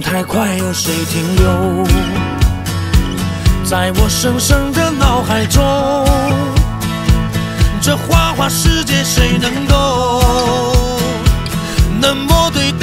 太快，有谁停留在我深深的脑海中？这花花世界，谁能够能么？对。